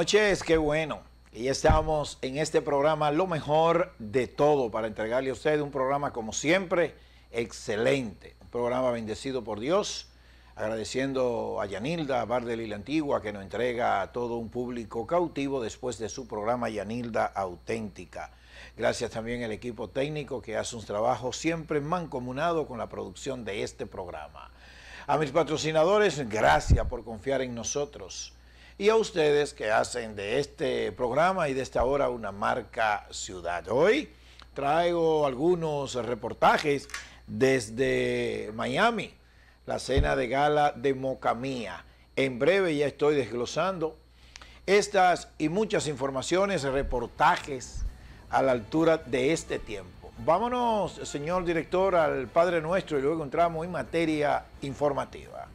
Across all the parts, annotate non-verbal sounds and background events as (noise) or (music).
noches, qué bueno. Y ya estamos en este programa Lo mejor de todo para entregarle a usted un programa como siempre excelente. Un programa bendecido por Dios. Agradeciendo a Yanilda y la Antigua que nos entrega a todo un público cautivo después de su programa Yanilda Auténtica. Gracias también al equipo técnico que hace un trabajo siempre mancomunado con la producción de este programa. A mis patrocinadores, gracias por confiar en nosotros y a ustedes que hacen de este programa y de esta hora una marca ciudad. Hoy traigo algunos reportajes desde Miami, la cena de gala de Mocamía. En breve ya estoy desglosando estas y muchas informaciones, reportajes a la altura de este tiempo. Vámonos, señor director, al Padre Nuestro y luego entramos en materia informativa.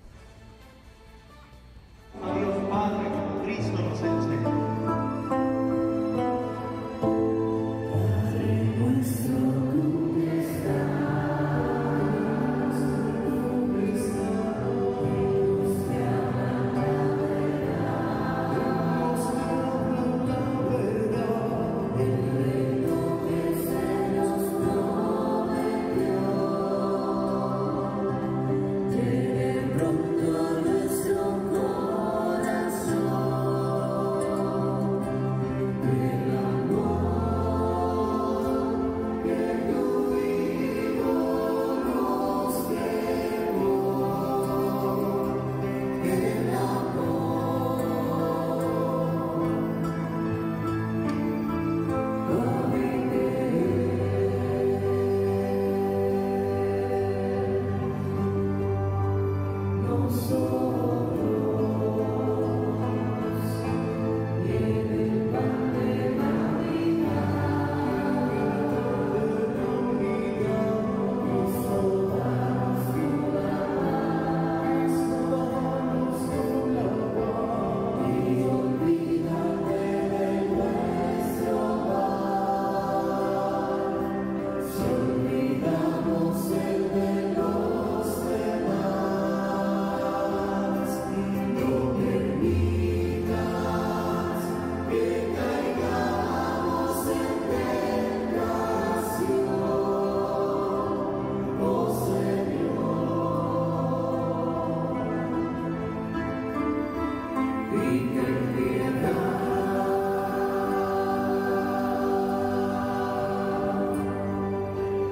Dios Padre,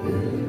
Amen.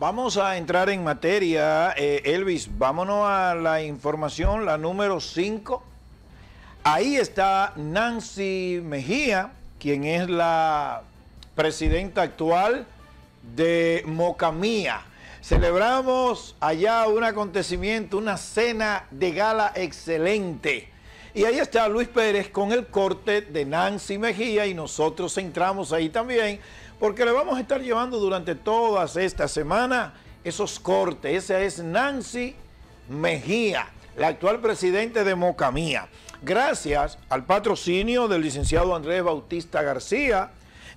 Vamos a entrar en materia, eh, Elvis, vámonos a la información, la número 5. Ahí está Nancy Mejía, quien es la presidenta actual de Mocamía. Celebramos allá un acontecimiento, una cena de gala excelente. Y ahí está Luis Pérez con el corte de Nancy Mejía y nosotros entramos ahí también porque le vamos a estar llevando durante todas esta semana esos cortes. Esa es Nancy Mejía, la actual presidente de Mocamía. Gracias al patrocinio del licenciado Andrés Bautista García,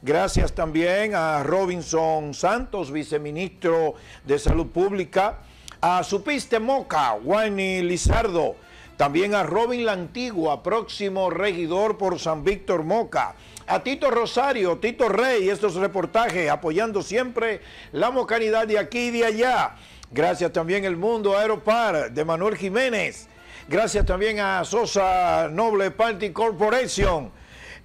Gracias también a Robinson Santos, viceministro de Salud Pública, a Supiste Moca, Wayne Lizardo, también a Robin La Antigua, próximo regidor por San Víctor Moca, a Tito Rosario, Tito Rey, estos reportajes apoyando siempre la mocanidad de aquí y de allá. Gracias también el Mundo Aeropar de Manuel Jiménez. Gracias también a Sosa Noble Party Corporation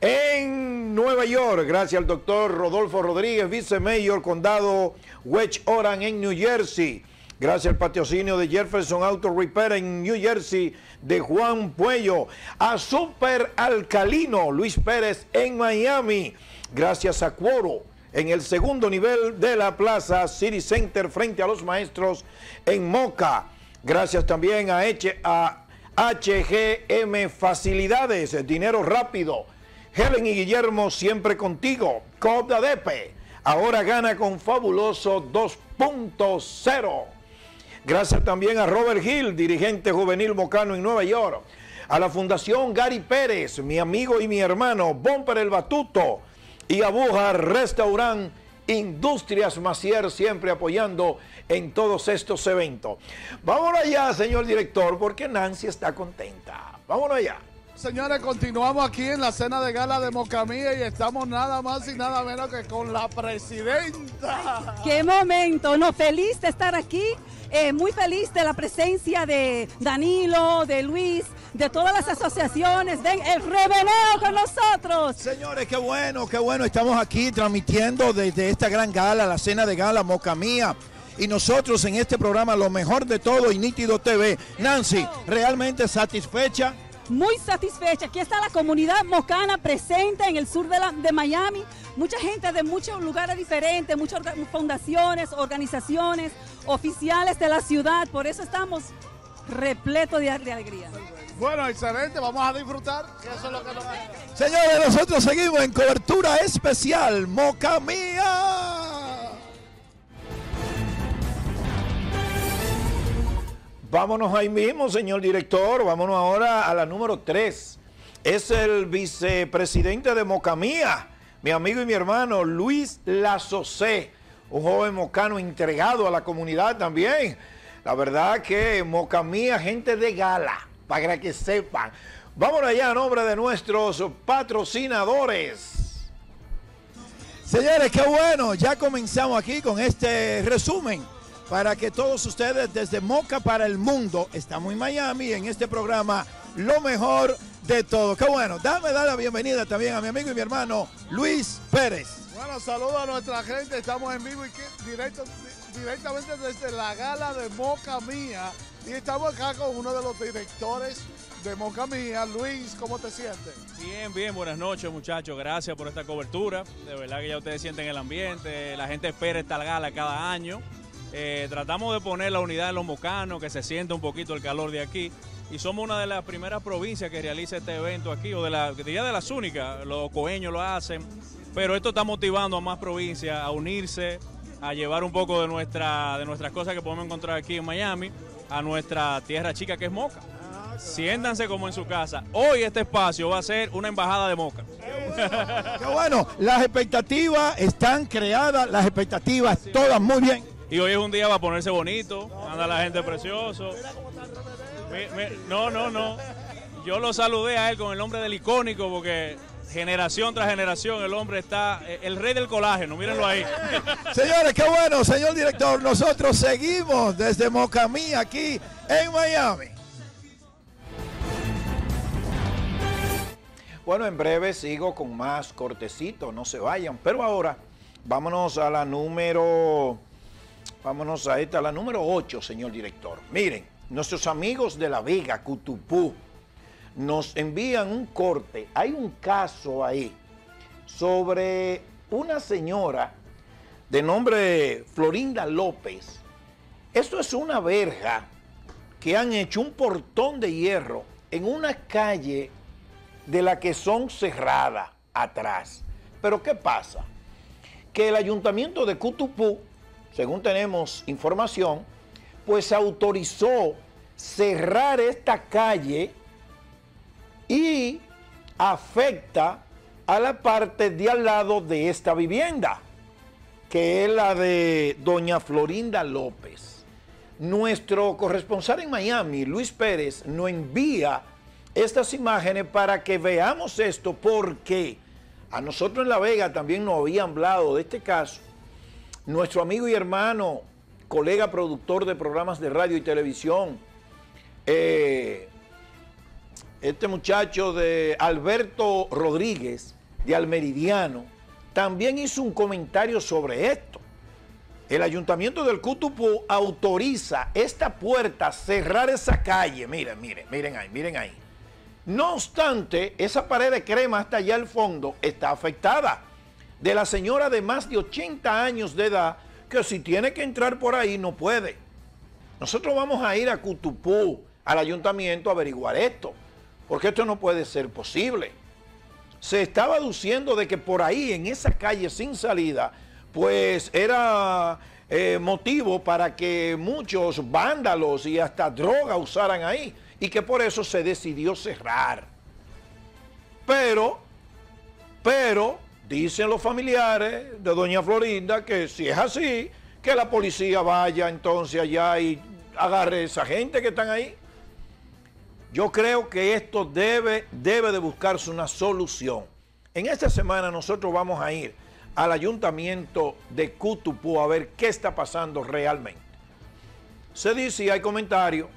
en Nueva York, gracias al doctor Rodolfo Rodríguez, vicemayor condado Wedge Oran en New Jersey. Gracias al patrocinio de Jefferson Auto Repair en New Jersey de Juan Puello. A Super Alcalino Luis Pérez en Miami. Gracias a Cuoro en el segundo nivel de la Plaza City Center frente a los maestros en Moca. Gracias también a, HGM Facilidades, dinero rápido Helen y Guillermo siempre contigo. Cob de ahora gana con fabuloso 2.0. Gracias también a Robert Hill, dirigente juvenil mocano en Nueva York. A la Fundación Gary Pérez, mi amigo y mi hermano, Bomper el Batuto. Y a Bujar Restaurant Industrias Macier, siempre apoyando en todos estos eventos. Vámonos allá, señor director, porque Nancy está contenta. Vámonos allá. Señores, continuamos aquí en la cena de gala de Mocamía y estamos nada más y nada menos que con la presidenta. ¡Qué momento! No, feliz de estar aquí, eh, muy feliz de la presencia de Danilo, de Luis, de todas las asociaciones. Ven, el reveneo con nosotros. Señores, qué bueno, qué bueno. Estamos aquí transmitiendo desde esta gran gala, la cena de gala Mocamía y nosotros en este programa lo mejor de todo y Nítido TV. Nancy, realmente satisfecha muy satisfecha. Aquí está la comunidad mocana presente en el sur de, la, de Miami. Mucha gente de muchos lugares diferentes, muchas fundaciones, organizaciones, oficiales de la ciudad. Por eso estamos repletos de, alegría. Bueno, excelente, vamos a disfrutar. Señores, nosotros seguimos en cobertura especial Moca Mía. Vámonos ahí mismo, señor director. Vámonos ahora a la número 3. Es el vicepresidente de Mocamía, mi amigo y mi hermano Luis Lazocé, un joven mocano entregado a la comunidad también. La verdad que Mocamía, gente de gala, para que sepan. Vámonos allá a nombre de nuestros patrocinadores. Señores, qué bueno, ya comenzamos aquí con este resumen para que todos ustedes desde Moca para el mundo, estamos en Miami en este programa Lo mejor de todo. Qué bueno, dame dar la bienvenida también a mi amigo y mi hermano Luis Pérez. Bueno, saludos a nuestra gente, estamos en vivo y directamente desde la gala de Moca Mía y estamos acá con uno de los directores de Moca Mía. Luis, ¿cómo te sientes? Bien, bien, buenas noches muchachos, gracias por esta cobertura. De verdad que ya ustedes sienten el ambiente, la gente espera esta gala cada año. Eh, tratamos de poner la unidad en los mocanos, que se sienta un poquito el calor de aquí. Y somos una de las primeras provincias que realiza este evento aquí, o de la, diría de las únicas, los coeños lo hacen. Pero esto está motivando a más provincias a unirse, a llevar un poco de, nuestra, de nuestras cosas que podemos encontrar aquí en Miami a nuestra tierra chica que es Moca. Siéntanse como en su casa. Hoy este espacio va a ser una embajada de Moca. Qué bueno, las expectativas están creadas, las expectativas todas muy bien. Y hoy es un día para ponerse bonito, anda la gente precioso. No, no, no. Yo lo saludé a él con el nombre del icónico porque generación tras generación el hombre está eh, el rey del colágeno, mírenlo ahí. (laughs) Señores, qué bueno, señor director. Nosotros seguimos desde Mocamí aquí en Miami. Bueno, en breve sigo con más cortecito, no se vayan. Pero ahora vámonos a la número Vámonos a esta, la número 8, señor director. Miren, nuestros amigos de La Vega, Cutupú, nos envían un corte. Hay un caso ahí sobre una señora de nombre Florinda López Esto es una verja que han hecho un portón de hierro en una calle de la que son cerradas atrás. Pero ¿qué pasa? Que el ayuntamiento de Cutupú, según tenemos información, pues autorizó cerrar esta calle y afecta a la parte de al lado de esta vivienda, que es la de doña Florinda López. Nuestro corresponsal en Miami, Luis Pérez, nos envía estas imágenes para que veamos esto, porque a nosotros en La Vega también nos habían hablado de este caso. Nuestro amigo y hermano, colega productor de programas de radio y televisión, eh, este muchacho de Alberto Rodríguez, de Almeridiano, también hizo un comentario sobre esto. El ayuntamiento del Cutupú autoriza esta puerta cerrar esa calle. Miren, miren, miren ahí, miren ahí. No obstante, esa pared de crema hasta allá al fondo está afectada. De la señora de más de 80 años de edad, que si tiene que entrar por ahí no puede. Nosotros vamos a ir a Cutupú, al ayuntamiento, a averiguar esto, porque esto no puede ser posible. Se estaba aduciendo de que por ahí, en esa calle sin salida, pues era eh, motivo para que muchos vándalos y hasta droga usaran ahí y que por eso se decidió cerrar. Pero, pero, dicen los familiares de doña Florinda que si es así, que la policía vaya entonces allá y agarre a esa gente que están ahí. Yo creo que esto debe, debe de buscarse una solución. En esta semana nosotros vamos a ir al ayuntamiento de Cutupú a ver qué está pasando realmente. Se dice y hay comentarios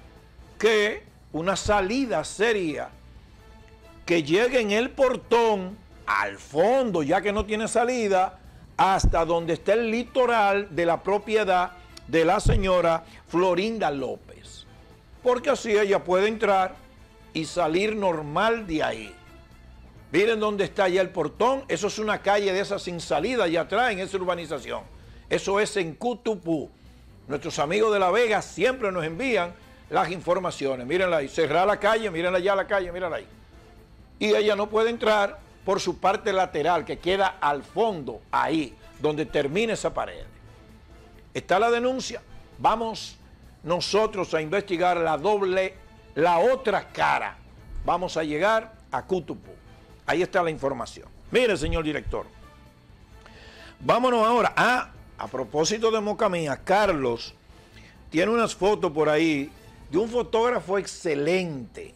que una salida sería que llegue en el portón al fondo, ya que no tiene salida, hasta donde está el litoral de la propiedad de la señora Florinda López. Porque así ella puede entrar y salir normal de ahí. Miren dónde está ya el portón. Eso es una calle de esas sin salida allá atrás en esa urbanización. Eso es en Cutupú. Nuestros amigos de La Vega siempre nos envían las informaciones. Mírenla ahí. Cerrar la calle, mírenla allá la calle, mírenla ahí. Y ella no puede entrar por su parte lateral, que queda al fondo, ahí, donde termina esa pared. Está la denuncia. Vamos nosotros a investigar la doble, la otra cara. Vamos a llegar a Cutupú. Ahí está la información. Mire, señor director. Vámonos ahora. Ah, a propósito de Mocamía, Carlos tiene unas fotos por ahí de un fotógrafo excelente.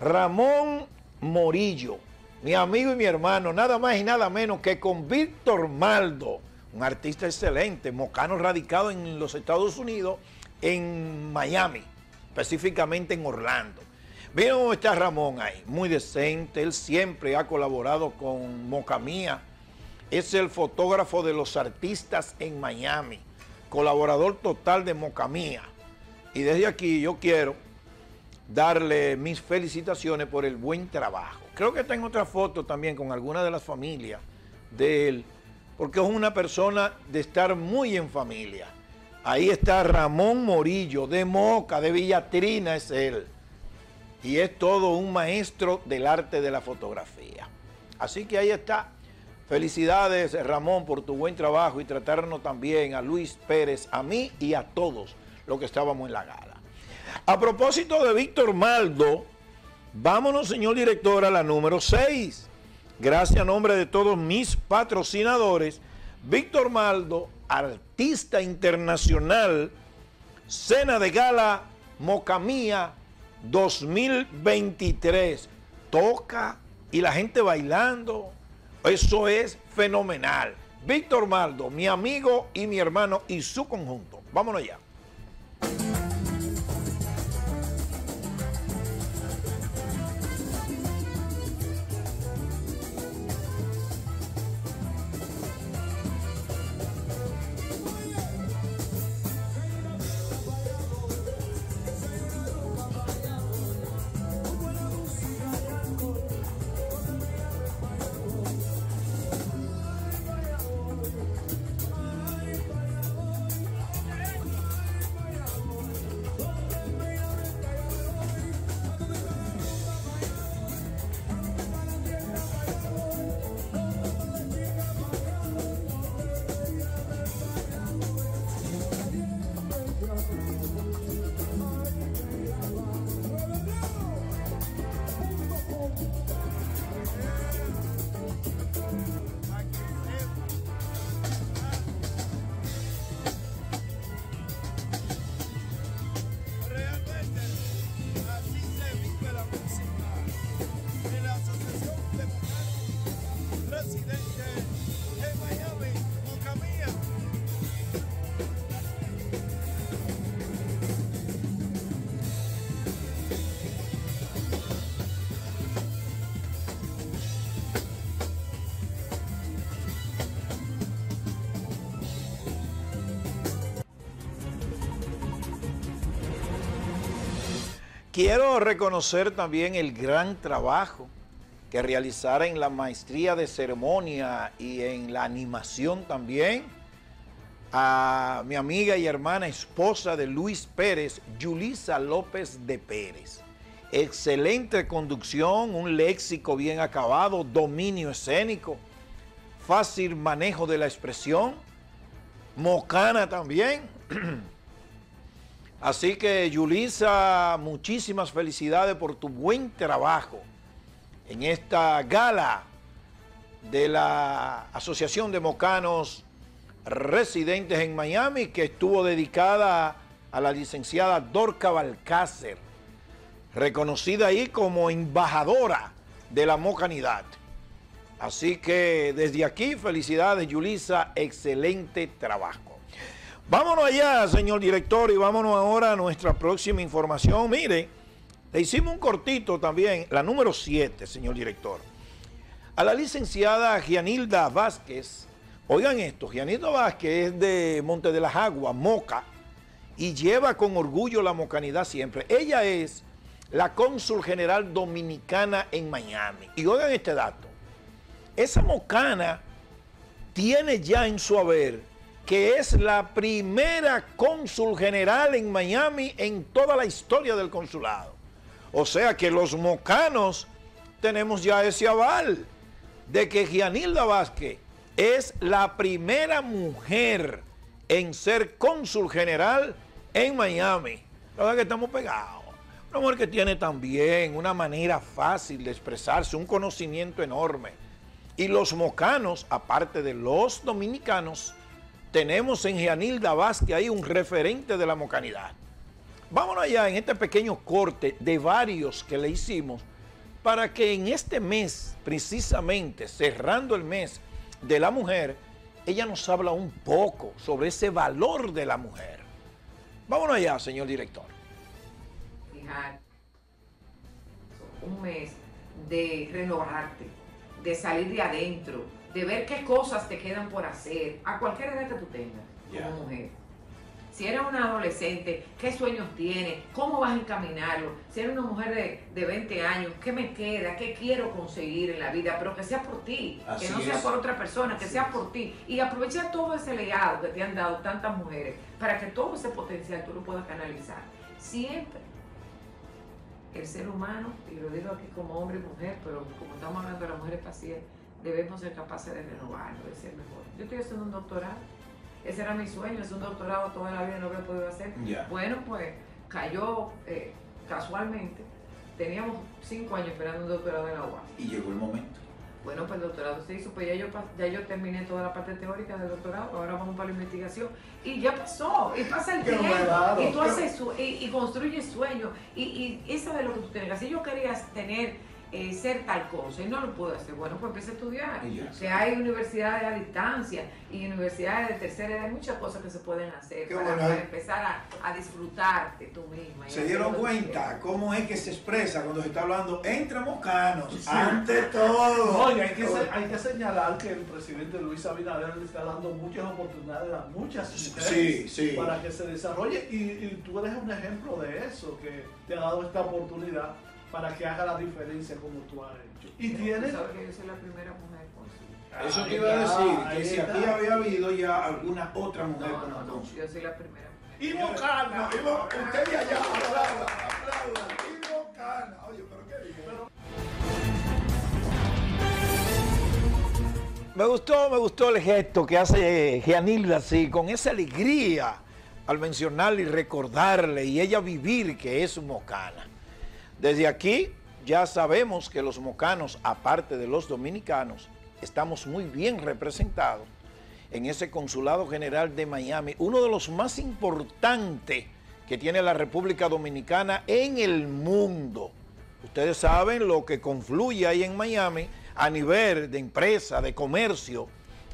Ramón Morillo, mi amigo y mi hermano, nada más y nada menos que con Víctor Maldo, un artista excelente, mocano radicado en los Estados Unidos, en Miami, específicamente en Orlando. Miren cómo está Ramón ahí, muy decente, él siempre ha colaborado con Mocamía, es el fotógrafo de los artistas en Miami, colaborador total de Mocamía. Y desde aquí yo quiero darle mis felicitaciones por el buen trabajo. Creo que tengo otra foto también con alguna de las familias de él, porque es una persona de estar muy en familia. Ahí está Ramón Morillo, de Moca, de Villatrina es él. Y es todo un maestro del arte de la fotografía. Así que ahí está. Felicidades Ramón por tu buen trabajo y tratarnos también a Luis Pérez, a mí y a todos los que estábamos en la gala. A propósito de Víctor Maldo, vámonos, señor director, a la número 6. Gracias a nombre de todos mis patrocinadores, Víctor Maldo, artista internacional, cena de gala Mocamía 2023. Toca y la gente bailando. Eso es fenomenal. Víctor Maldo, mi amigo y mi hermano y su conjunto. Vámonos ya. Quiero reconocer también el gran trabajo que realizara en la maestría de ceremonia y en la animación también a mi amiga y hermana esposa de Luis Pérez, Yulisa López de Pérez. Excelente conducción, un léxico bien acabado, dominio escénico, fácil manejo de la expresión, mocana también. (clears throat) Así que Yulisa, muchísimas felicidades por tu buen trabajo en esta gala de la Asociación de Mocanos Residentes en Miami que estuvo dedicada a la licenciada Dorca Balcácer, reconocida ahí como embajadora de la mocanidad. Así que desde aquí, felicidades Yulisa, excelente trabajo. Vámonos allá, señor director, y vámonos ahora a nuestra próxima información. Mire, le hicimos un cortito también, la número 7, señor director. A la licenciada Gianilda Vázquez, oigan esto, Gianilda Vázquez es de Monte de las Aguas, Moca, y lleva con orgullo la mocanidad siempre. Ella es la cónsul general dominicana en Miami. Y oigan este dato, esa mocana tiene ya en su haber que es la primera cónsul general en Miami en toda la historia del consulado. O sea que los mocanos tenemos ya ese aval de que Gianilda Vázquez es la primera mujer en ser cónsul general en Miami. La verdad que estamos pegados. Una mujer que tiene también una manera fácil de expresarse, un conocimiento enorme. Y los mocanos, aparte de los dominicanos, tenemos en Gianilda Vázquez ahí un referente de la mocanidad. Vámonos allá en este pequeño corte de varios que le hicimos para que en este mes, precisamente cerrando el mes de la mujer, ella nos habla un poco sobre ese valor de la mujer. Vámonos allá, señor director. Fijar un mes de renovarte, de salir de adentro, de ver qué cosas te quedan por hacer, a cualquier edad que tú tengas como mujer. Si eres una adolescente, ¿qué sueños tienes? ¿Cómo vas a encaminarlo? Si eres una mujer de, 20 años, ¿qué me queda? ¿Qué quiero conseguir en la vida? Pero que sea por ti, que no sea por otra persona, que sea por ti. Y aprovechar todo ese legado que te han dado tantas mujeres para que todo ese potencial tú lo puedas canalizar. Siempre el ser humano, y lo digo aquí como hombre y mujer, pero como estamos hablando de las mujeres pacientes, debemos ser capaces de renovarlo, de ser mejor. Yo estoy haciendo un doctorado, ese era mi sueño, es un doctorado toda la vida no lo he podido hacer. Bueno, pues cayó eh, casualmente, teníamos cinco años esperando un doctorado en la UAS. Y llegó el momento. Bueno, pues el doctorado se hizo, pues ya yo, ya yo terminé toda la parte teórica del doctorado, ahora vamos para la investigación. Y ya pasó, y pasa el tiempo, y tú haces, y, y construyes sueños, y, y eso es lo que tú tienes Si yo quería tener eh, ser tal cosa y no lo puedo hacer. Bueno, pues empieza a estudiar. Que hay universidades a distancia y universidades de tercera edad, hay muchas cosas que se pueden hacer para, empezar a, a, disfrutarte tú misma. Se dieron cuenta cómo es que se expresa cuando se está hablando entre mocanos, ante todo. Oye, hay que, hay que señalar que el presidente Luis Abinader le está dando muchas oportunidades a muchas mujeres para que se desarrolle y, y tú eres un ejemplo de eso, que te ha dado esta oportunidad para que haga la diferencia como tú has hecho. Y tiene... ¿Sabes que yo soy la primera mujer con Eso te iba a decir, que si aquí había habido ya alguna otra mujer con no, no, yo soy la primera. Y Bocana, usted de allá, aplauda, aplauda, y Bocana. Oye, pero qué bien. Me gustó, me gustó el gesto que hace Gianilda así, con esa alegría al mencionarle y recordarle y ella vivir que es mocana. Desde aquí ya sabemos que los mocanos, aparte de los dominicanos, estamos muy bien representados en ese Consulado General de Miami, uno de los más importantes que tiene la República Dominicana en el mundo. Ustedes saben lo que confluye ahí en Miami a nivel de empresa, de comercio,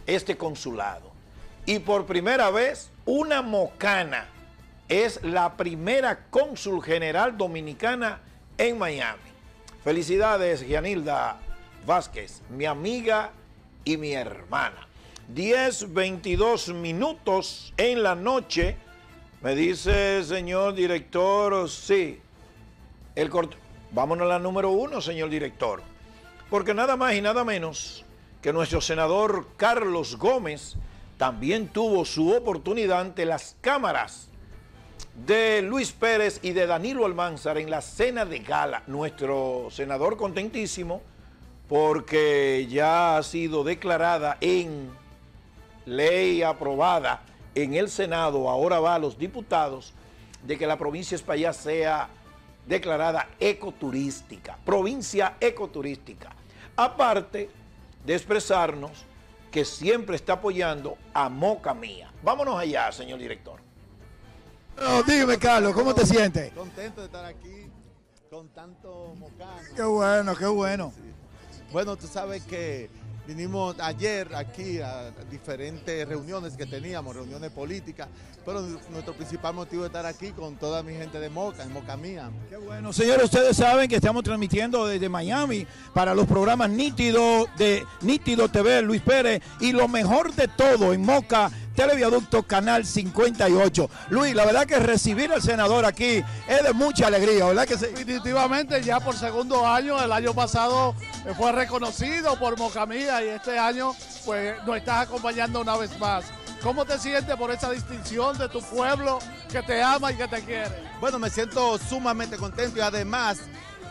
este consulado. Y por primera vez, una mocana es la primera cónsul general dominicana en Miami. Felicidades, Gianilda Vázquez, mi amiga y mi hermana. 10, 22 minutos en la noche. Me dice, señor director, sí. El corte. Vámonos a la número uno, señor director. Porque nada más y nada menos que nuestro senador Carlos Gómez también tuvo su oportunidad ante las cámaras de Luis Pérez y de Danilo Almanzar en la cena de gala. Nuestro senador contentísimo porque ya ha sido declarada en ley aprobada en el Senado, ahora va a los diputados, de que la provincia España sea declarada ecoturística, provincia ecoturística. Aparte de expresarnos que siempre está apoyando a Moca Mía. Vámonos allá, señor director. No, dime, Carlos, ¿cómo te sientes? Contento de estar aquí con tanto mocano. Qué bueno, qué bueno. Bueno, tú sabes que vinimos ayer aquí a diferentes reuniones que teníamos, reuniones políticas, pero nuestro principal motivo de estar aquí con toda mi gente de Moca, en Moca Mía. Qué bueno. Señores, ustedes saben que estamos transmitiendo desde Miami para los programas Nítido de Nítido TV, Luis Pérez, y lo mejor de todo en Moca Televiaducto Canal 58. Luis, la verdad que recibir al senador aquí es de mucha alegría, ¿verdad que sí? Definitivamente ya por segundo año, el año pasado eh, fue reconocido por Mocamía y este año pues nos estás acompañando una vez más. ¿Cómo te sientes por esa distinción de tu pueblo que te ama y que te quiere? Bueno, me siento sumamente contento y además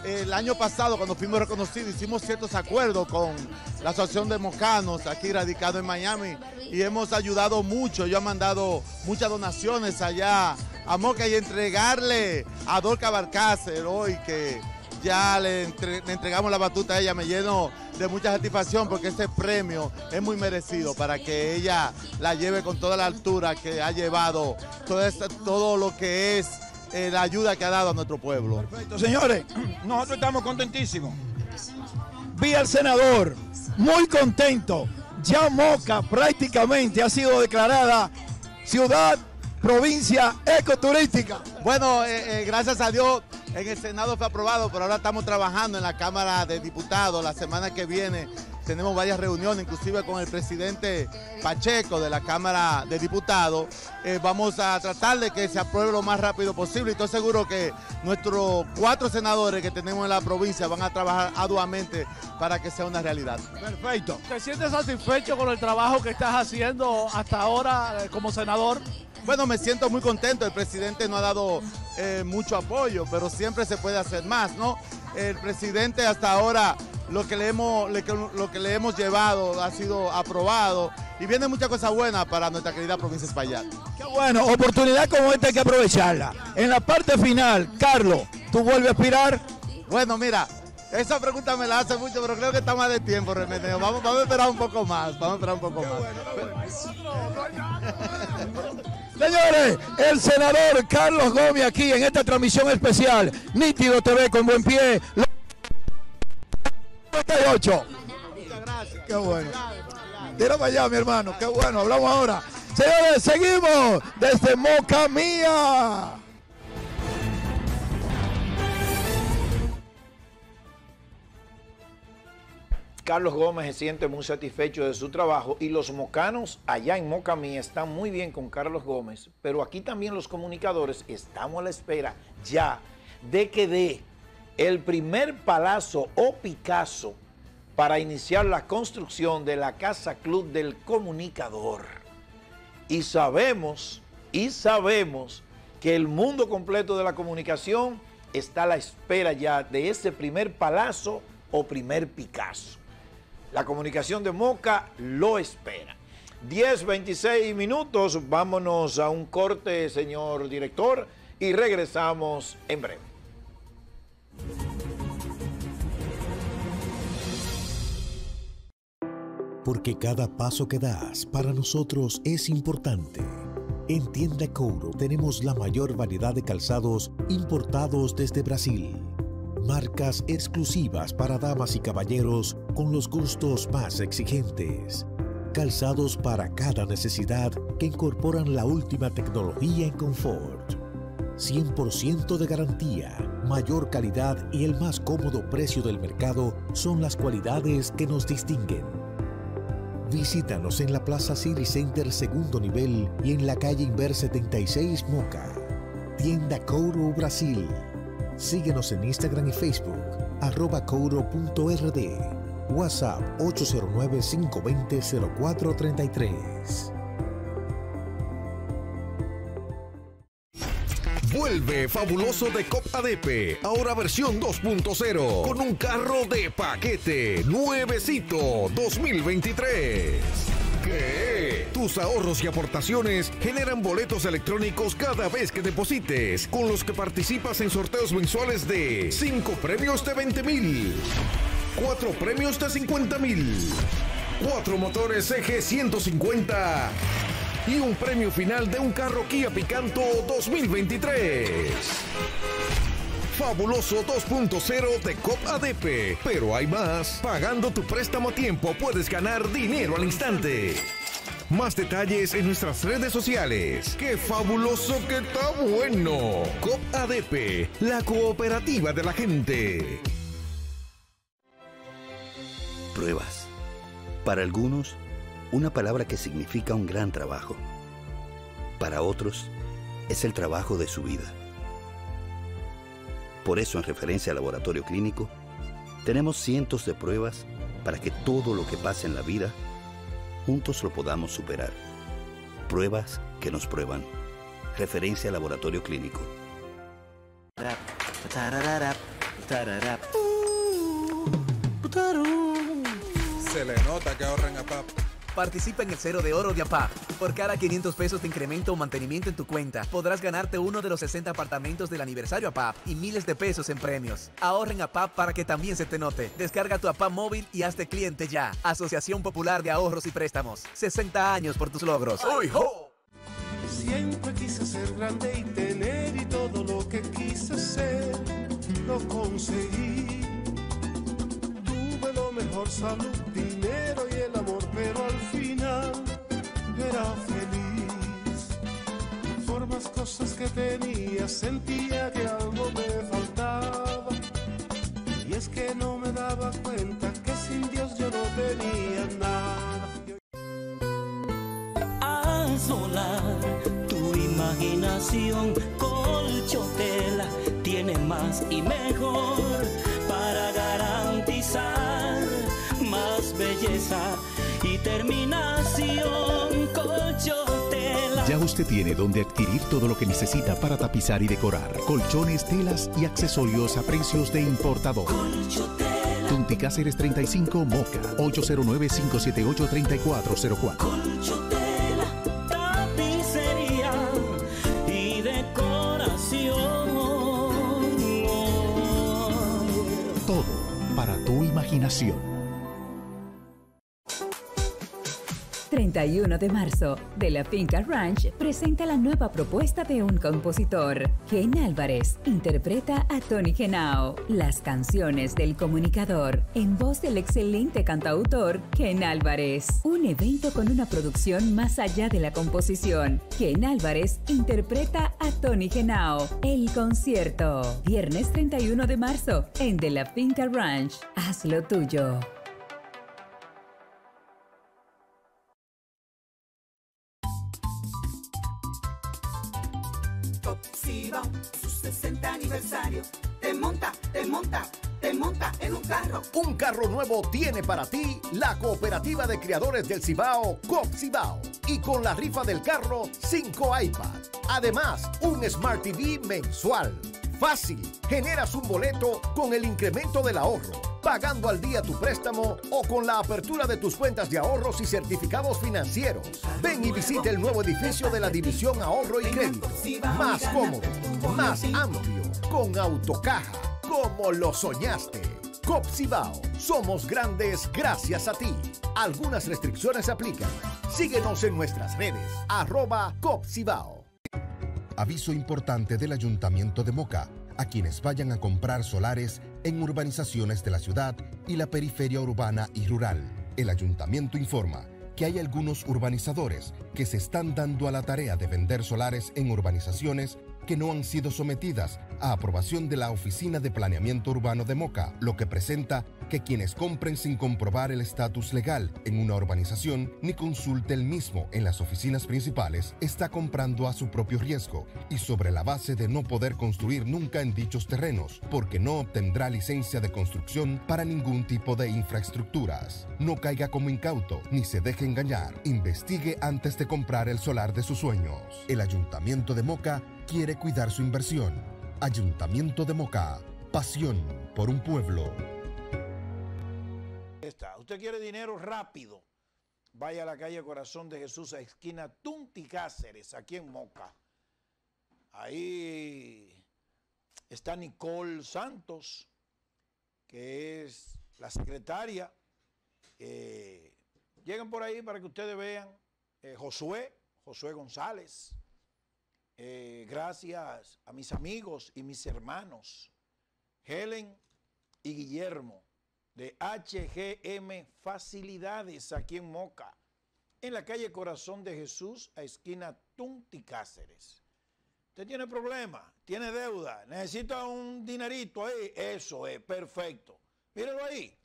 el año pasado cuando fuimos reconocidos hicimos ciertos acuerdos con la Asociación de Mocanos aquí radicado en Miami y hemos ayudado mucho. Yo he mandado muchas donaciones allá a Moca y entregarle a Dorca Barcácer hoy que ya le, entre- le entregamos la batuta a ella, me lleno de mucha satisfacción porque este premio es muy merecido para que ella la lleve con toda la altura que ha llevado todo, esta- todo lo que es eh, la ayuda que ha dado a nuestro pueblo. Perfecto, señores, (clears throat) nosotros estamos contentísimos. Vi al senador muy contento. Ya Moca prácticamente ha sido declarada ciudad, provincia ecoturística. Bueno, eh, eh, gracias a Dios en el Senado fue aprobado, pero ahora estamos trabajando en la Cámara de Diputados. La semana que viene tenemos varias reuniones, inclusive con el presidente Pacheco de la Cámara de Diputados. Eh, vamos a tratar de que se apruebe lo más rápido posible y estoy seguro que nuestros cuatro senadores que tenemos en la provincia van a trabajar arduamente para que sea una realidad. Perfecto. ¿Te sientes satisfecho con el trabajo que estás haciendo hasta ahora eh, como senador? Bueno, me siento muy contento. El presidente no ha dado eh, mucho apoyo, pero siempre se puede hacer más, ¿no? El presidente hasta ahora lo que le hemos, lo que le hemos llevado ha sido aprobado y viene muchas cosas buenas para nuestra querida provincia de Espaillat. Qué bueno, oportunidad como esta hay que aprovecharla. En la parte final, Carlos, ¿tú vuelves a aspirar? Bueno, mira, esa pregunta me la hace mucho, pero creo que está más de tiempo, Remeneo. Vamos, vamos a esperar un poco más, vamos a esperar un poco más. Señores, el senador Carlos Gómez aquí en esta transmisión especial. Nítido TV con buen pie. 98. Muchas gracias. Qué bueno. Tira para allá, mi hermano. Qué bueno. Hablamos ahora. Señores, seguimos desde Moca Mía. Carlos Gómez se siente muy satisfecho de su trabajo y los mocanos allá en Mocamí están muy bien con Carlos Gómez, pero aquí también los comunicadores estamos a la espera ya de que dé el primer palazo o Picasso para iniciar la construcción de la Casa Club del Comunicador. Y sabemos, y sabemos que el mundo completo de la comunicación está a la espera ya de ese primer palazo o primer Picasso. La comunicación de Moca lo espera. 10, 26 minutos, vámonos a un corte, señor director, y regresamos en breve. Porque cada paso que das para nosotros es importante. En Tienda Couro tenemos la mayor variedad de calzados importados desde Brasil. Marcas exclusivas para damas y caballeros con los gustos más exigentes. Calzados para cada necesidad que incorporan la última tecnología en confort. 100% de garantía, mayor calidad y el más cómodo precio del mercado son las cualidades que nos distinguen. Visítanos en la Plaza City Center segundo nivel y en la calle Inver 76 Moca. Tienda Couro Brasil. Síguenos en Instagram y Facebook, arroba couro.rd. WhatsApp 809-520-0433. Vuelve fabuloso de Cop ADP, ahora versión 2.0, con un carro de paquete, nuevecito 2023. ¿Qué? Tus ahorros y aportaciones generan boletos electrónicos cada vez que deposites, con los que participas en sorteos mensuales de 5 premios de 20 mil, 4 premios de 50 mil, 4 motores eje 150 y un premio final de un carro Kia Picanto 2023. Fabuloso 2.0 de COP ADP. Pero hay más. Pagando tu préstamo a tiempo puedes ganar dinero al instante. Más detalles en nuestras redes sociales. ¡Qué fabuloso que está bueno! COP ADP, la cooperativa de la gente. Pruebas. Para algunos, una palabra que significa un gran trabajo. Para otros, es el trabajo de su vida. Por eso, en referencia al laboratorio clínico, tenemos cientos de pruebas para que todo lo que pasa en la vida, juntos lo podamos superar. Pruebas que nos prueban. Referencia al laboratorio clínico. Se le nota que ahorran a PAP. Participa en el Cero de Oro de APAP. Por cada 500 pesos de incremento o mantenimiento en tu cuenta, podrás ganarte uno de los 60 apartamentos del aniversario APAP y miles de pesos en premios. Ahorra en APAP para que también se te note. Descarga tu APAP móvil y hazte cliente ya. Asociación Popular de Ahorros y Préstamos. 60 años por tus logros. ¡Uy, ho! Siempre quise ser grande y tener y todo lo que quise ser, lo conseguí. Tuve lo mejor salud, dinero y el amor, pero al final era feliz. Por más cosas que tenía, sentía que algo me faltaba. Y es que no me daba cuenta que sin Dios yo no tenía nada. Al solar, tu imaginación colchotela tiene más y mejor para garantizar belleza y terminación colchotela. Ya usted tiene donde adquirir todo lo que necesita para tapizar y decorar. Colchones, telas y accesorios a precios de importador. Tunti Cáceres 35 Moca 809-578-3404. Colchotela, tapicería y decoración. Todo para tu imaginación. 31 de marzo, de la Finca Ranch presenta la nueva propuesta de un compositor. Ken Álvarez interpreta a Tony Genao, las canciones del comunicador, en voz del excelente cantautor Ken Álvarez. Un evento con una producción más allá de la composición. Ken Álvarez interpreta a Tony Genao, el concierto. Viernes 31 de marzo, en De la Finca Ranch. Hazlo tuyo. Copsiba, su 60 aniversario. Te monta, te monta, te monta en un carro. Un carro nuevo tiene para ti la cooperativa de criadores del Cibao, COP Cibao. Y con la rifa del carro, 5 iPad. Además, un Smart TV mensual. Fácil, generas un boleto con el incremento del ahorro, pagando al día tu préstamo o con la apertura de tus cuentas de ahorros y certificados financieros. Ven y visite el nuevo edificio de la División Ahorro y Crédito. Más cómodo, más amplio, con autocaja, como lo soñaste. Copsibao, somos grandes gracias a ti. Algunas restricciones aplican. Síguenos en nuestras redes, arroba Copsibao. Aviso importante del Ayuntamiento de Moca a quienes vayan a comprar solares en urbanizaciones de la ciudad y la periferia urbana y rural. El ayuntamiento informa que hay algunos urbanizadores que se están dando a la tarea de vender solares en urbanizaciones que no han sido sometidas a aprobación de la Oficina de Planeamiento Urbano de Moca, lo que presenta que quienes compren sin comprobar el estatus legal en una urbanización ni consulte el mismo en las oficinas principales está comprando a su propio riesgo y sobre la base de no poder construir nunca en dichos terrenos porque no obtendrá licencia de construcción para ningún tipo de infraestructuras. No caiga como incauto ni se deje engañar. Investigue antes de comprar el solar de sus sueños. El Ayuntamiento de Moca quiere cuidar su inversión. Ayuntamiento de Moca. Pasión por un pueblo. Está. Usted quiere dinero rápido. Vaya a la calle Corazón de Jesús, a esquina Tunti Cáceres, aquí en Moca. Ahí está Nicole Santos, que es la secretaria. Eh, lleguen por ahí para que ustedes vean. Eh, Josué, Josué González. Eh, gracias a mis amigos y mis hermanos, Helen y Guillermo de HGM Facilidades aquí en Moca, en la calle Corazón de Jesús, a esquina Tunti Cáceres. Usted tiene problema, tiene deuda, necesita un dinerito ahí, eso es perfecto. Mírenlo ahí.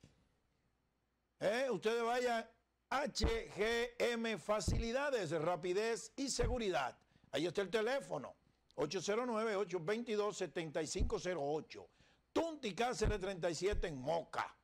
Eh, ustedes vayan HGM Facilidades, rapidez y seguridad. Ahí está el teléfono, 809-822-7508. Tunti Cáceres 37 en Moca.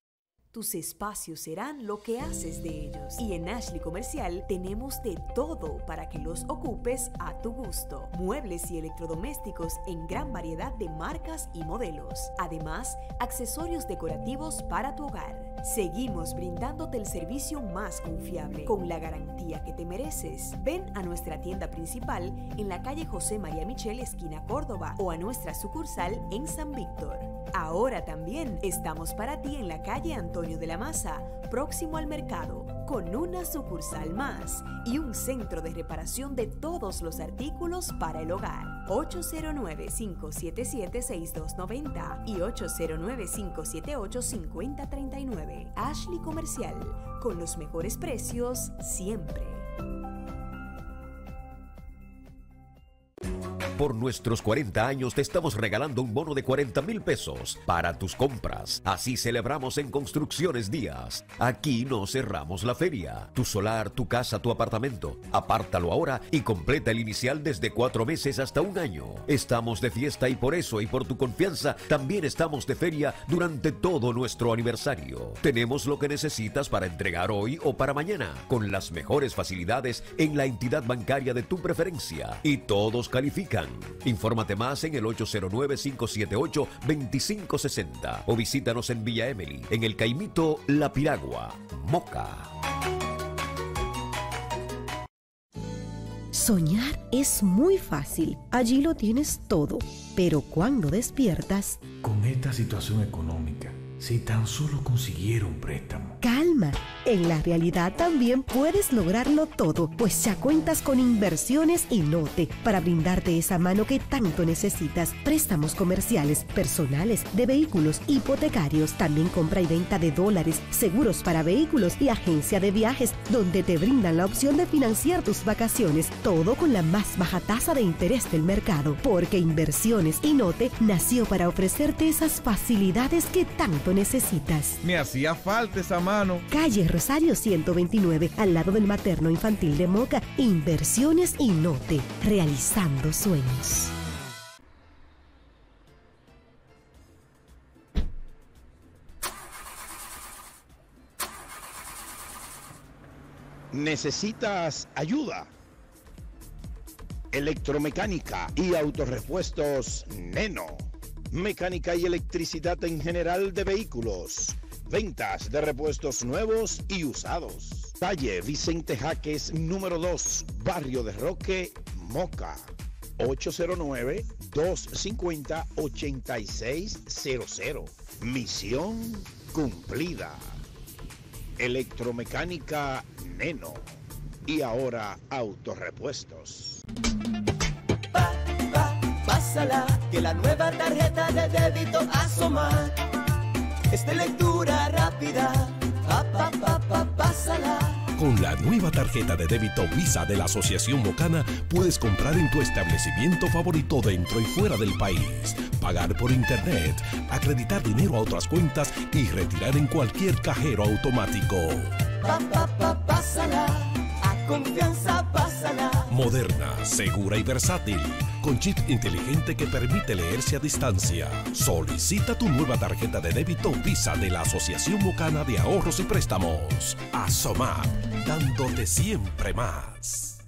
Tus espacios serán lo que haces de ellos. Y en Ashley Comercial tenemos de todo para que los ocupes a tu gusto. Muebles y electrodomésticos en gran variedad de marcas y modelos. Además, accesorios decorativos para tu hogar. Seguimos brindándote el servicio más confiable, con la garantía que te mereces. Ven a nuestra tienda principal en la calle José María Michel, esquina Córdoba, o a nuestra sucursal en San Víctor. Ahora también estamos para ti en la calle Antonio de la Maza, próximo al mercado, con una sucursal más y un centro de reparación de todos los artículos para el hogar. 809-577-6290 y 809-578-5039. Ashley Comercial, con los mejores precios siempre. Por nuestros 40 años te estamos regalando un bono de 40 mil pesos para tus compras. Así celebramos en Construcciones Díaz. Aquí no cerramos la feria. Tu solar, tu casa, tu apartamento. Apártalo ahora y completa el inicial desde cuatro meses hasta un año. Estamos de fiesta y por eso y por tu confianza también estamos de feria durante todo nuestro aniversario. Tenemos lo que necesitas para entregar hoy o para mañana, con las mejores facilidades en la entidad bancaria de tu preferencia. Y todos califican. Infórmate más en el 809-578-2560 o visítanos en Villa Emily, en el Caimito La Piragua, Moca. Soñar es muy fácil. Allí lo tienes todo. Pero cuando despiertas, Con esta situación económica, si tan solo consiguiera un préstamo. En la realidad también puedes lograrlo todo, pues ya cuentas con inversiones y note para brindarte esa mano que tanto necesitas. Préstamos comerciales, personales, de vehículos, hipotecarios, también compra y venta de dólares, seguros para vehículos y agencia de viajes, donde te brindan la opción de financiar tus vacaciones, todo con la más baja tasa de interés del mercado, porque Inversiones y Note nació para ofrecerte esas facilidades que tanto necesitas. Me hacía falta esa mano. Calle Rosario 129, al lado del materno infantil de Moca, Inversiones y Note, realizando sueños. ¿Necesitas ayuda? Electromecánica y autorrepuestos Neno. Mecánica y electricidad en general de vehículos. Ventas de repuestos nuevos y usados. Calle Vicente Jaques, número 2, Barrio de Roque, Moca. 809-250-8600. Misión cumplida. Electromecánica Neno. Y ahora autorrepuestos. Pásala, que la nueva tarjeta de débito asoma. Es de lectura rápida. Pa, pa, pa, pa, pásala. Con la nueva tarjeta de débito Visa de la Asociación Mocana puedes comprar en tu establecimiento favorito dentro y fuera del país, pagar por internet, acreditar dinero a otras cuentas y retirar en cualquier cajero automático. Pa, pa, pa, pásala, a confianza pásala. Moderna, segura y versátil, con chip inteligente que permite leerse a distancia. Solicita tu nueva tarjeta de débito Visa de la Asociación Mocana de Ahorros y Préstamos. Asomar, dándote siempre más.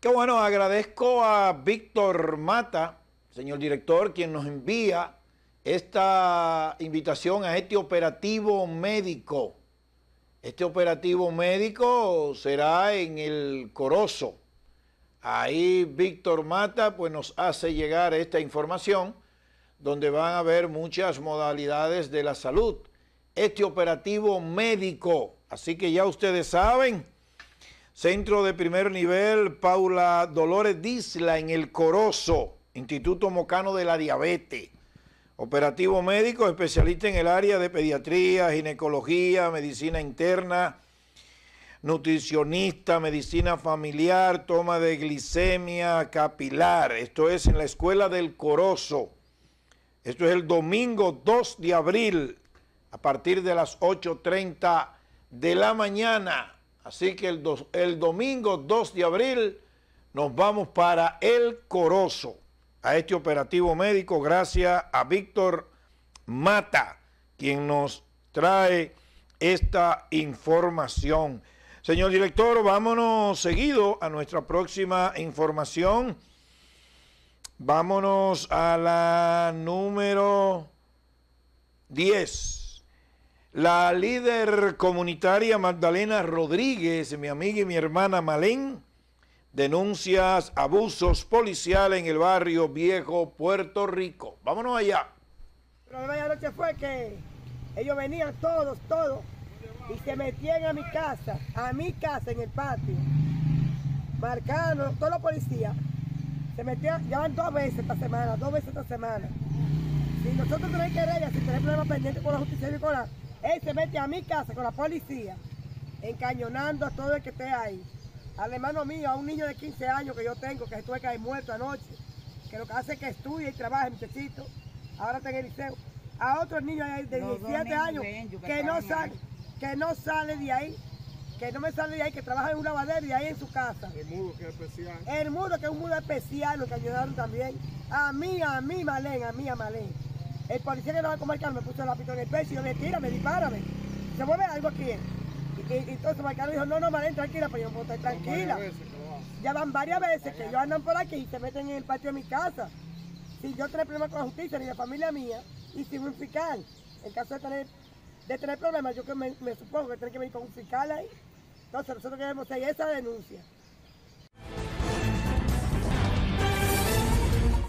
Qué bueno, agradezco a Víctor Mata, señor director, quien nos envía esta invitación a este operativo médico. Este operativo médico será en el Corozo. Ahí Víctor Mata pues nos hace llegar esta información donde van a haber muchas modalidades de la salud. Este operativo médico, así que ya ustedes saben, Centro de primer nivel Paula Dolores Disla en el Corozo, Instituto Mocano de la Diabetes. Operativo médico, especialista en el área de pediatría, ginecología, medicina interna, nutricionista, medicina familiar, toma de glicemia capilar. Esto es en la Escuela del Corozo. Esto es el domingo 2 de abril a partir de las 8.30 de la mañana. Así que el, el domingo 2 de abril nos vamos para El Corozo a este operativo médico gracias a Víctor Mata, quien nos trae esta información. Señor director, vámonos seguido a nuestra próxima información. Vámonos a la número 10. La líder comunitaria Magdalena Rodríguez, mi amiga y mi hermana Malén, denuncias abusos policiales en el barrio Viejo, Puerto Rico. Vámonos allá. El problema de anoche fue que ellos venían todos, todos, y se metían a mi casa, a mi casa en el patio, marcando, todos los policías, se metían, ya van dos veces esta semana, dos veces esta semana. Si nosotros tenemos querella, si tenemos problemas pendientes con la justicia bipolar, él se mete a mi casa con la policía, encañonando a todo el que esté ahí. Al hermano mío, a un niño de 15 años que yo tengo, que se tuve que caer muerto anoche, que lo que hace es que estudie y trabaje, muchachito, ahora está en el liceo. A otro niño ahí de Los dos 17 niños años de que no sale, que no sale de ahí, que no me sale de ahí, que trabaja en un lavadero y ahí en su casa. El mudo que es especial. El mudo, que es un mudo especial, lo que ayudaron también. A mí, a mí, Malén, a mí, a Malén. El policía que no va a comer carne me puso la pistola en el pecho y yo le tírame, dispárame. Se mueve algo aquí. Y, y, entonces Marcano dijo, no, no, Malén, tranquila, pero yo no puedo estar tranquila. Ya van varias veces que ellos andan por aquí y se meten en el patio de mi casa. Si yo tengo problemas con la justicia ni la familia mía, y sin un fiscal, en caso de tener, de tener problemas, yo que me, me supongo que tiene que venir con un fiscal ahí. Entonces nosotros queremos hacer esa denuncia.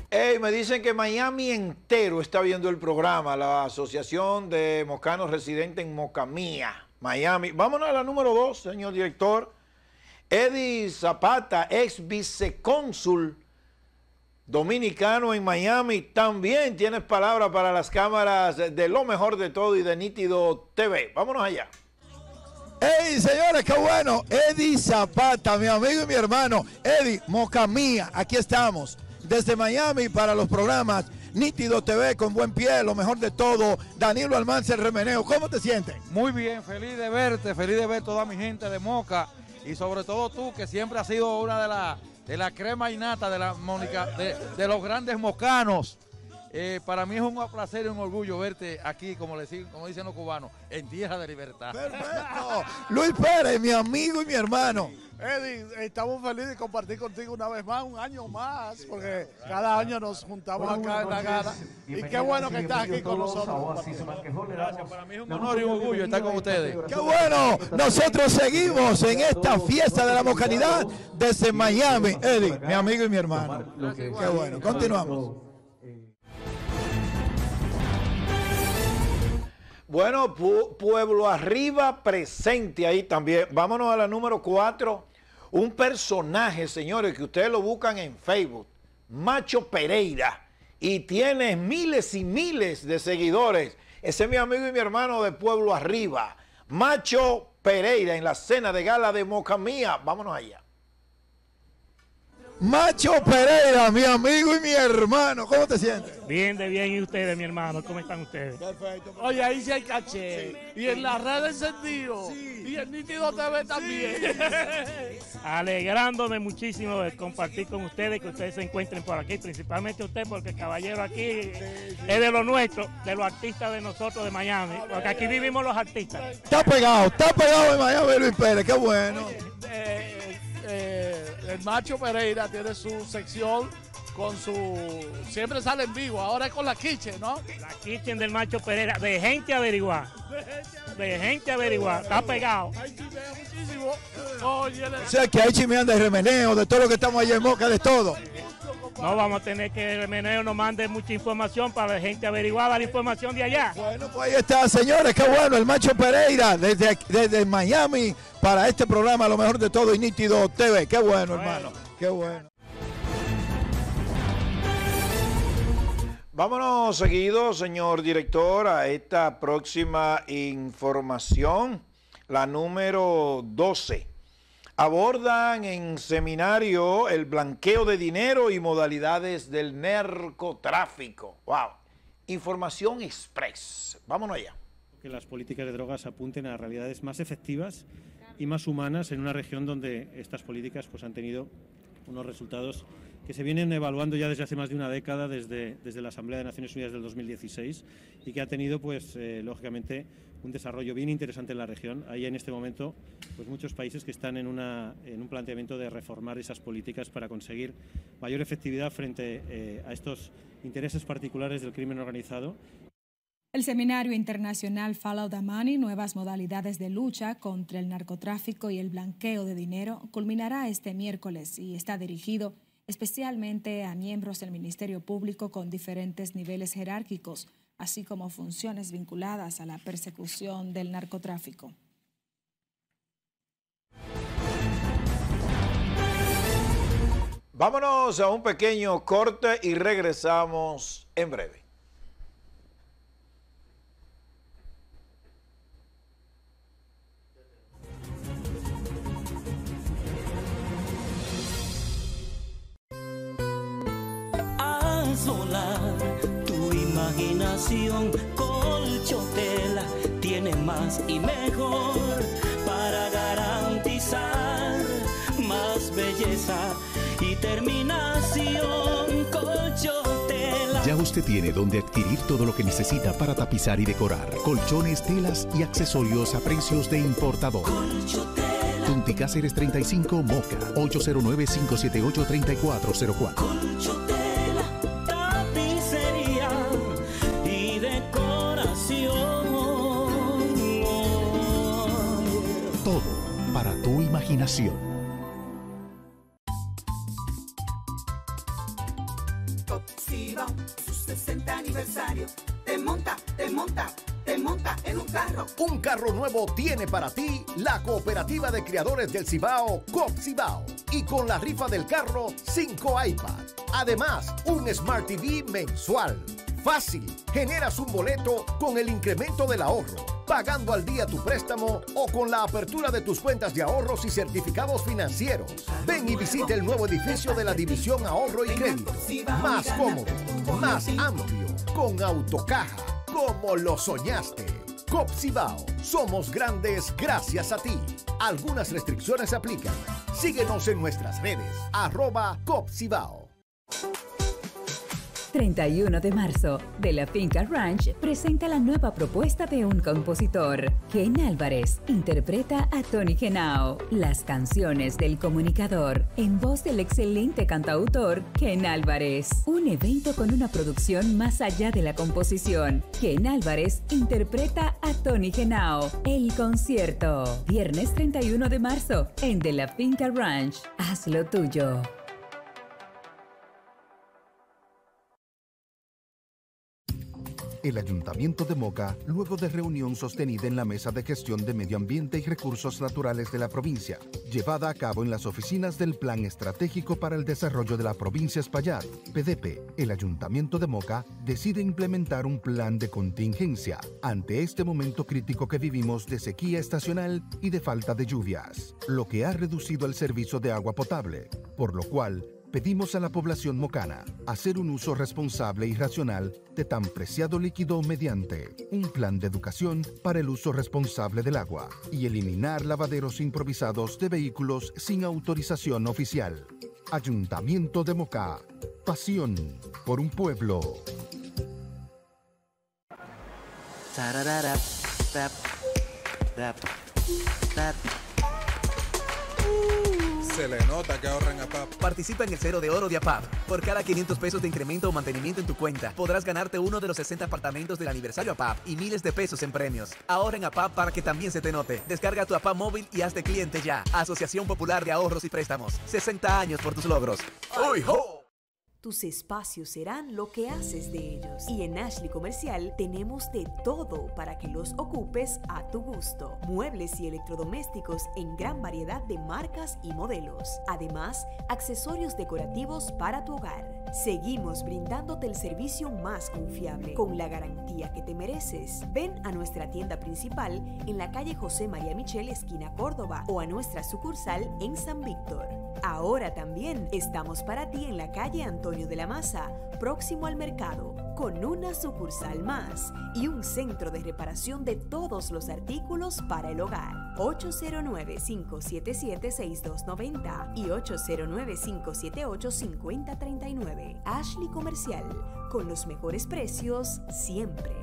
Ey, me dicen que Miami entero está viendo el programa, la Asociación de Mocanos Residentes en Mocamía, Miami. Vámonos a la número dos, señor director. Eddie Zapata, ex vicecónsul dominicano en Miami, también tienes palabra para las cámaras de lo mejor de todo y de Nítido TV. Vámonos allá. ¡Ey, señores, qué bueno! Eddie Zapata, mi amigo y mi hermano. Eddie, Moca Mía, aquí estamos. Desde Miami para los programas Nítido TV con buen pie, lo mejor de todo. Danilo Almanza, el remeneo. ¿Cómo te sientes? Muy bien, feliz de verte, feliz de ver toda mi gente de Moca y sobre todo tú que siempre has sido una de las de la crema y nata de la Mónica, de los grandes mocanos. Eh, para mí es un placer y un orgullo verte aquí, como, le, dicen- como dicen los cubanos, en tierra de libertad. Perfecto. Luis Pérez, mi amigo y mi hermano. Eddie, estamos felices de compartir contigo una vez más, un año más, porque cada año nos juntamos acá en la gala. Y qué bueno que estás aquí con nosotros. Gracias, para mí es un honor y un orgullo estar con ustedes. ¡Qué bueno! Nosotros seguimos en esta fiesta de la mocanidad desde Miami. Eddie, mi amigo y mi hermano. Qué bueno, continuamos. Bueno, Pu- Pueblo Arriba presente ahí también. Vámonos a la número 4. Un personaje, señores, que ustedes lo buscan en Facebook. Macho Pereira. y tienes miles y miles de seguidores. Ese es mi amigo y mi hermano de Pueblo Arriba, Macho Pereira, en la cena de gala de Mocamía. Vámonos allá. Macho Pereira, mi amigo y mi hermano, ¿cómo te sientes? Bien, de bien, y ustedes, mi hermano, ¿cómo están ustedes? Perfecto. Oye, ahí sí hay caché. Y en las redes encendido. Y en Nítido TV también. (laughs) Alegrándome muchísimo de compartir con ustedes, que ustedes se encuentren por aquí, principalmente usted, porque el caballero aquí es de lo nuestro, de los artistas de nosotros de Miami, porque aquí vivimos los artistas. Está pegado, está pegado en Miami Luis Pérez, qué bueno. Eh, eh, el macho Pereira tiene su sección con su. Siempre sale en vivo, ahora es con la kitchen, ¿no? La kitchen del macho Pereira, de gente averiguar. De gente averiguar, está pegado. muchísimo. Oye, le- O sea que hay chimeando de remeneo, de todo lo que estamos allá en Moca, de todo. No vamos a tener que el meneo nos mande mucha información para la gente averiguar la información de allá. Bueno, pues ahí está, señores, qué bueno, el Macho Pereira, desde, aquí- desde Miami, para este programa, lo mejor de todo y nítido TV. Qué bueno, hermano, qué bueno. Vámonos seguido, señor director, a esta próxima información, la número 12. Abordan en seminario el blanqueo de dinero y modalidades del narcotráfico. ¡Wow! Información express. Vámonos allá. que las políticas de drogas apunten a realidades más efectivas y más humanas en una región donde estas políticas pues, han tenido unos resultados que se vienen evaluando ya desde hace más de una década, desde, desde la Asamblea de Naciones Unidas del 2016, y que ha tenido, pues, eh, lógicamente, un desarrollo bien interesante en la región. Hay en este momento pues, muchos países que están en, una, en un planteamiento de reformar esas políticas para conseguir mayor efectividad frente eh, a estos intereses particulares del crimen organizado El Seminario Internacional Follow the Money, Nuevas Modalidades de Lucha contra el Narcotráfico y el Blanqueo de Dinero, culminará este miércoles y está dirigido especialmente a miembros del Ministerio Público con diferentes niveles jerárquicos, así como funciones vinculadas a la persecución del narcotráfico. Vámonos a un pequeño corte y regresamos en breve. Tu imaginación, colchotela, tiene más y mejor para garantizar más belleza y terminación. Colchotela. Ya usted tiene donde adquirir todo lo que necesita para tapizar y decorar. Colchones, telas y accesorios a precios de importador. Colchotela. Tunti Cáceres 35 Moca 809 578 3404. Imaginación. Copsiba, su 60 aniversario. Te monta, te monta, te monta en un carro. Un carro nuevo tiene para ti la cooperativa de criadores del Cibao, Copcibao. Y con la rifa del carro, 5 iPad. Además, un Smart TV mensual. Fácil, generas un boleto con el incremento del ahorro, pagando al día tu préstamo o con la apertura de tus cuentas de ahorros y certificados financieros. Ven y visite el nuevo edificio de la División Ahorro y Crédito. Más cómodo, más amplio, con autocaja, como lo soñaste. Copsibao, somos grandes gracias a ti. Algunas restricciones aplican. Síguenos en nuestras redes, arroba Copsibao. 31 de marzo, de la Finca Ranch presenta la nueva propuesta de un compositor. Ken Álvarez interpreta a Tony Genao, las canciones del comunicador, en voz del excelente cantautor Ken Álvarez. Un evento con una producción más allá de la composición. Ken Álvarez interpreta a Tony Genao, el concierto. Viernes 31 de marzo, en De la Finca Ranch. Hazlo tuyo. El Ayuntamiento de Moca, luego de reunión sostenida en la Mesa de Gestión de Medio Ambiente y Recursos Naturales de la provincia, llevada a cabo en las oficinas del Plan Estratégico para el Desarrollo de la Provincia Espaillat, PDP, el Ayuntamiento de Moca decide implementar un plan de contingencia ante este momento crítico que vivimos de sequía estacional y de falta de lluvias, lo que ha reducido el servicio de agua potable, por lo cual pedimos a la población mocana hacer un uso responsable y racional de tan preciado líquido mediante un plan de educación para el uso responsable del agua y eliminar lavaderos improvisados de vehículos sin autorización oficial. Ayuntamiento de Moca. Pasión por un pueblo. Se le nota que ahorran APAP. Participa en el cero de oro de APAP. Por cada 500 pesos de incremento o mantenimiento en tu cuenta, podrás ganarte uno de los 60 apartamentos del aniversario APAP y miles de pesos en premios. Ahorra en APAP para que también se te note. Descarga tu APAP móvil y hazte cliente ya. Asociación Popular de Ahorros y Préstamos. 60 años por tus logros. ¡Uy, ho! Tus espacios serán lo que haces de ellos. Y en Ashley Comercial tenemos de todo para que los ocupes a tu gusto. Muebles y electrodomésticos en gran variedad de marcas y modelos. Además, accesorios decorativos para tu hogar. Seguimos brindándote el servicio más confiable, con la garantía que te mereces. Ven a nuestra tienda principal en la calle José María Michel, esquina Córdoba, o a nuestra sucursal en San Víctor. Ahora también estamos para ti en la calle Antonio de la Maza, próximo al mercado, con una sucursal más y un centro de reparación de todos los artículos para el hogar. 809-577-6290 y 809-578-5039. Ashley Comercial, con los mejores precios siempre.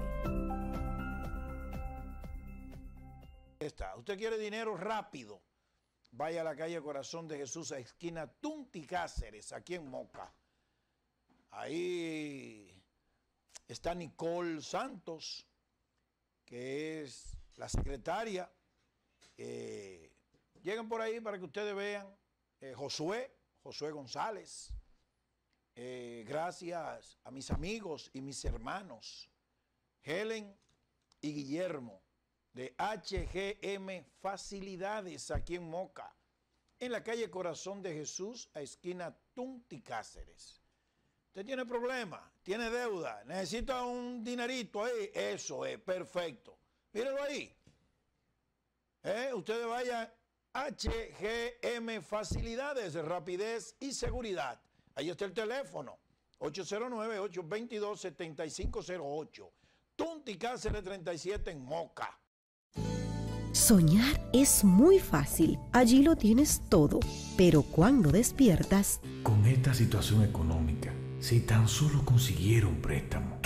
Está. ¿Usted quiere dinero rápido? Vaya a la calle Corazón de Jesús, a esquina Tunti Cáceres, aquí en Moca. Ahí está Nicole Santos, que es la secretaria. Eh, lleguen por ahí para que ustedes vean. Eh, Josué, Josué González. Eh, gracias a mis amigos y mis hermanos, Helen y Guillermo, de HGM Facilidades aquí en Moca, en la calle Corazón de Jesús, a esquina Tunti Cáceres. Usted tiene problema, tiene deuda, necesita un dinerito ahí, eso es, perfecto. Míralo ahí. Eh, ustedes vayan HGM Facilidades, rapidez y seguridad. Ahí está el teléfono, 809-822-7508. Tunti Cáceres 37 en Moca. Soñar es muy fácil. Allí lo tienes todo. Pero cuando despiertas, Con esta situación económica, si tan solo consiguiera un préstamo.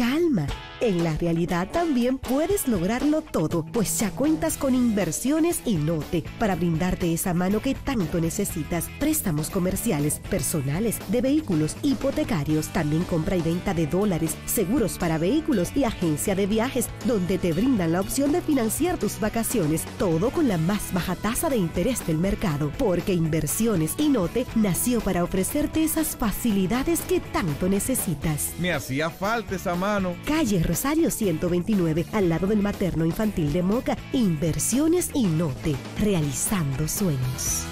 En la realidad también puedes lograrlo todo, pues ya cuentas con inversiones y note para brindarte esa mano que tanto necesitas. Préstamos comerciales, personales, de vehículos, hipotecarios, también compra y venta de dólares, seguros para vehículos y agencia de viajes, donde te brindan la opción de financiar tus vacaciones, todo con la más baja tasa de interés del mercado, porque Inversiones y Note nació para ofrecerte esas facilidades que tanto necesitas. Me hacía falta esa mano. Calle Rosario 129, al lado del materno infantil de Moca, Inversiones y Note, realizando sueños.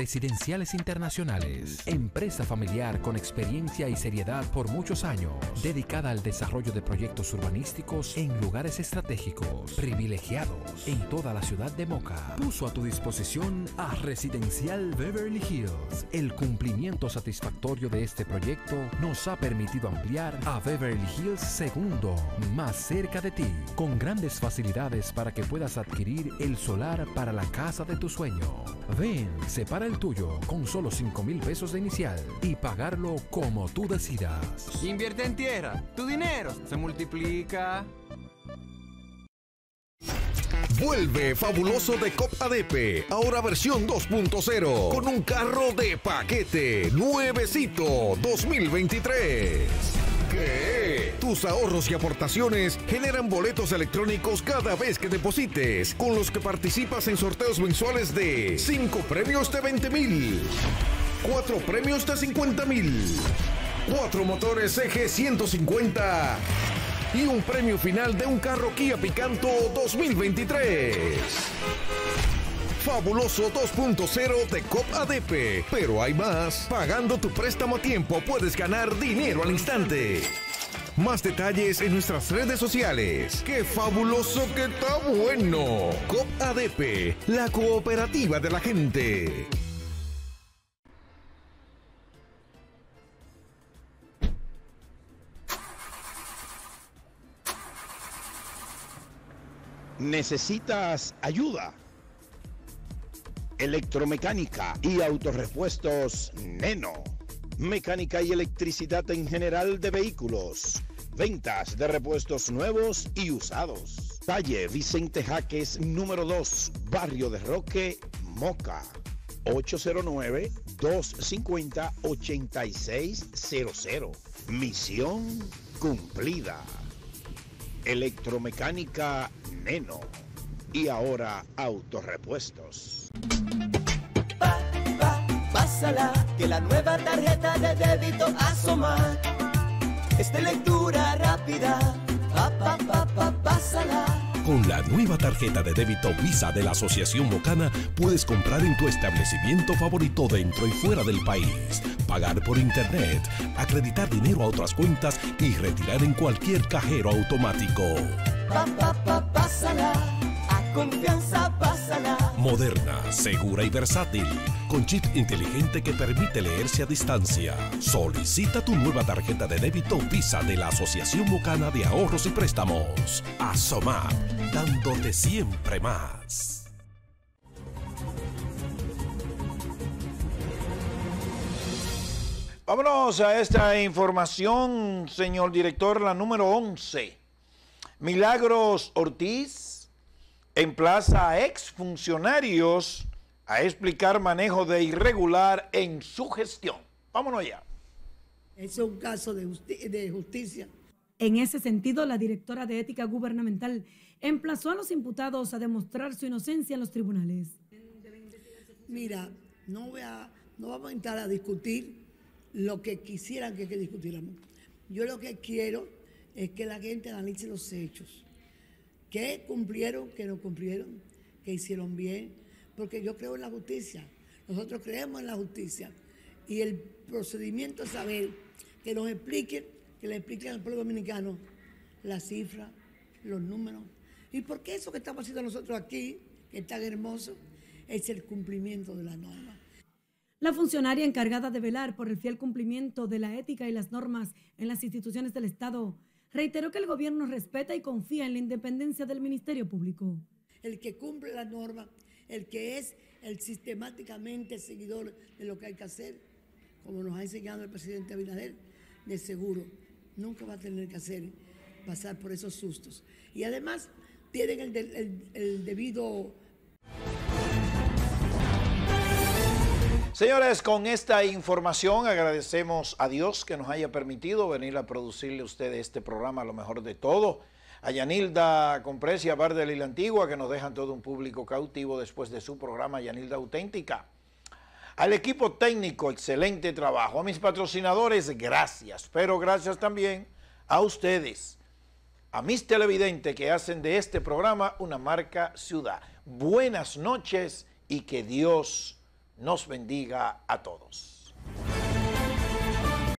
Residenciales Internacionales, empresa familiar con experiencia y seriedad por muchos años, dedicada al desarrollo de proyectos urbanísticos en lugares estratégicos, privilegiados en toda la ciudad de Moca. Puso a tu disposición a Residencial Beverly Hills. El cumplimiento satisfactorio de este proyecto nos ha permitido ampliar a Beverly Hills segundo, más cerca de ti, con grandes facilidades para que puedas adquirir el solar para la casa de tu sueño. Ven, separa el tuyo con solo 5 mil pesos de inicial y pagarlo como tú decidas. Invierte en tierra, tu dinero se multiplica. Vuelve fabuloso de Cop ADP, ahora versión 2.0, con un carro de paquete, nuevecito 2023. ¿Qué? Tus ahorros y aportaciones generan boletos electrónicos cada vez que deposites, con los que participas en sorteos mensuales de 5 premios de 20 mil, 4 premios de 50 mil, cuatro motores EG 150 y un premio final de un carro Kia Picanto 2023. Fabuloso 2.0 de COP ADP. Pero hay más. Pagando tu préstamo a tiempo puedes ganar dinero al instante. Más detalles en nuestras redes sociales. ¡Qué fabuloso que está bueno! COP ADP, la cooperativa de la gente. ¿Necesitas ayuda? Electromecánica y autorepuestos Neno. Mecánica y electricidad en general de vehículos. Ventas de repuestos nuevos y usados. Calle Vicente Jaques, número 2, Barrio de Roque, Moca. 809-250-8600. Misión cumplida. Electromecánica Neno. Y ahora autorepuestos. Pásala, que la nueva tarjeta de débito asoma. Es de lectura rápida. Pa, pa, pa, pa, pásala. Con la nueva tarjeta de débito Visa de la Asociación Mocana puedes comprar en tu establecimiento favorito dentro y fuera del país, pagar por internet, acreditar dinero a otras cuentas y retirar en cualquier cajero automático. Pa, pa, pa, pásala. Confianza, pásala. Moderna, segura y versátil, con chip inteligente que permite leerse a distancia. Solicita tu nueva tarjeta de débito Visa de la Asociación Mocana de Ahorros y Préstamos. Asomar, dándote siempre más. Vámonos a esta información, señor director, la número 11. Milagros Ortiz emplaza a exfuncionarios a explicar manejo de irregular en su gestión. Vámonos ya. Es un caso de, justi de justicia. En ese sentido, la directora de Ética Gubernamental emplazó a los imputados a demostrar su inocencia en los tribunales. Mira, no, voy a, no vamos a entrar a discutir lo que quisieran que, que discutiéramos. Yo lo que quiero es que la gente analice los hechos. ¿Qué cumplieron, qué no cumplieron, qué hicieron bien? Porque yo creo en la justicia. Nosotros creemos en la justicia. Y el procedimiento es saber que nos expliquen, que le expliquen al pueblo dominicano las cifras, los números. ¿Y por qué eso que estamos haciendo nosotros aquí, que es tan hermoso, es el cumplimiento de la norma? La funcionaria encargada de velar por el fiel cumplimiento de la ética y las normas en las instituciones del Estado reiteró que el gobierno respeta y confía en la independencia del Ministerio Público. El que cumple la norma, el que es el sistemáticamente seguidor de lo que hay que hacer, como nos ha enseñado el presidente Abinader, de seguro nunca va a tener que hacer pasar por esos sustos. Y además tienen el, el debido Señores, con esta información agradecemos a Dios que nos haya permitido venir a producirle a ustedes este programa, lo mejor de todo. A Yanilda Bardel y la Antigua, que nos dejan todo un público cautivo después de su programa Yanilda Auténtica. Al equipo técnico, excelente trabajo. A mis patrocinadores, gracias. Pero gracias también a ustedes, a mis televidentes que hacen de este programa una marca ciudad. Buenas noches y que Dios nos bendiga a todos.